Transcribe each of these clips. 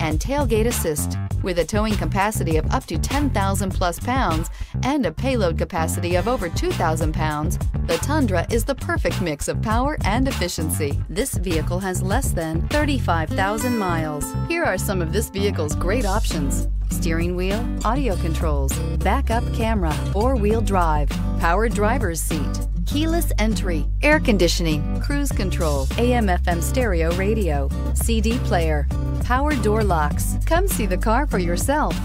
and tailgate assist. With a towing capacity of up to 10,000 plus pounds and a payload capacity of over 2,000 pounds, the Tundra is the perfect mix of power and efficiency. This vehicle has less than 35,000 miles. Here are some of this vehicle's great options. Steering wheel, audio controls, backup camera, four-wheel drive, power driver's seat, keyless entry, air conditioning, cruise control, AM FM stereo radio, CD player, power door locks. Come see the car for yourself.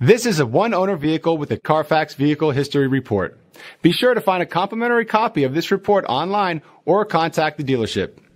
This is a one owner vehicle with a Carfax Vehicle History Report. Be sure to find a complimentary copy of this report online or contact the dealership.